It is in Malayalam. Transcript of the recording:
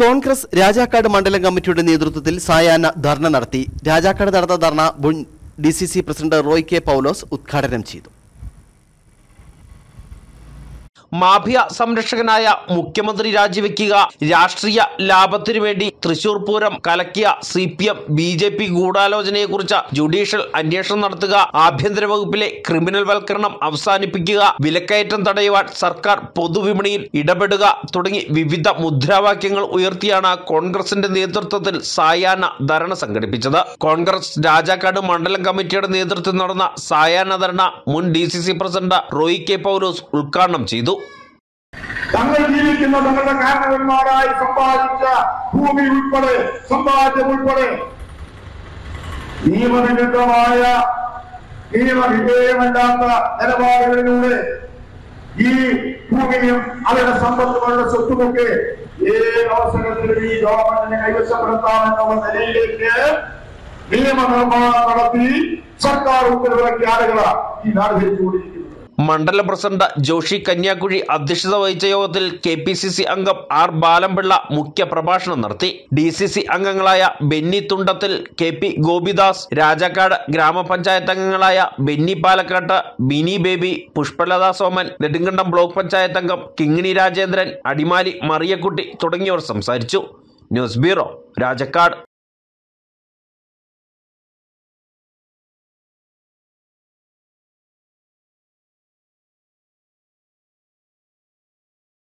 കോൺഗ്രസ് രാജാക്കാട് മണ്ഡലം കമ്മിറ്റിയുടെ നേതൃത്വത്തിൽ സായാഹ്ന ധർണ നടത്തി. രാജാക്കാട് നടന്ന ധർണ മുൻ D C C president Roy K Paulose ഉദ്ഘാടനം ചെയ്തു. മാഫിയ സംരക്ഷകനായ മുഖ്യമന്ത്രി രാജിവെക്കുക. രാഷ്ട്രീയ ലാഭത്തിനു വേണ്ടി Thrissur Pooram കലക്കിയ C P M B J P ഗൂഢാലോചനയെക്കുറിച്ച് judicial അന്വേഷണം നടത്തുക. ആഭ്യന്തര വകുപ്പിലെ ക്രിമിനൽ വൽക്കരണം അവസാനിപ്പിക്കുക. വിലക്കയറ്റം തടയുവാൻ സർക്കാർ പൊതുവിപണിയിൽ ഇടപെടുക തുടങ്ങി വിവിധ മുദ്രാവാക്യങ്ങൾ ഉയർത്തിയാണ് കോൺഗ്രസിന്റെ നേതൃത്വത്തിൽ സായാഹ്ന ധരണ സംഘടിപ്പിച്ചത്. കോൺഗ്രസ് രാജാക്കാട് മണ്ഡലം കമ്മിറ്റിയുടെ നേതൃത്വത്തിൽ നടന്ന സായാഹ്ന ധരണ മുൻ D president Roy K Paulose ഉദ്ഘാടനം ചെയ്തു. തങ്ങൾ ജീവിക്കുന്ന തങ്ങളുടെ കാരണവന്മാരായി സമ്പാദിച്ച ഭൂമി ഉൾപ്പെടെ സമ്പാദ്യം ഉൾപ്പെടെ. നിയമവിരുദ്ധമായ നിയമവിധേയമല്ലാത്ത നിലപാടുകളിലൂടെ ഈ ഭൂമിയും അവരുടെ സമ്പത്തുകളുടെ സ്വത്തുമൊക്കെ ഏത് അവസരത്തിലും ഈ ഗവൺമെന്റിനെ കൈവശപ്പെടുത്താമെന്നുള്ള നിലയിലേക്ക് നിയമനിർമ്മാണം നടത്തി സർക്കാർ ഉത്തരവിറക്കിയ ആളുകളാണ് ഈ നാട് ഭരിച്ചുകൊണ്ടിരിക്കുന്നത്. മണ്ഡലം പ്രസിഡന്റ് ജോഷി കന്യാക്കുഴി അധ്യക്ഷത വഹിച്ച യോഗത്തിൽ കെ പി സി സി അംഗം ആർ ബാലംപിള്ള മുഖ്യ പ്രഭാഷണം നടത്തി. ഡി സി സി അംഗങ്ങളായ ബെന്നി തുണ്ടത്തിൽ കെ പി ഗോപിദാസ് രാജാക്കാട് ഗ്രാമപഞ്ചായത്ത് അംഗങ്ങളായ ബെന്നി പാലക്കാട്ട് ബിനി ബേബി പുഷ്പലത സോമൻ നെടുങ്കണ്ടം ബ്ലോക്ക് പഞ്ചായത്ത് അംഗം കിങ്ങിണി രാജേന്ദ്രൻ അടിമാലി മറിയക്കുട്ടി തുടങ്ങിയവർ സംസാരിച്ചു. News bureau Rajakkad.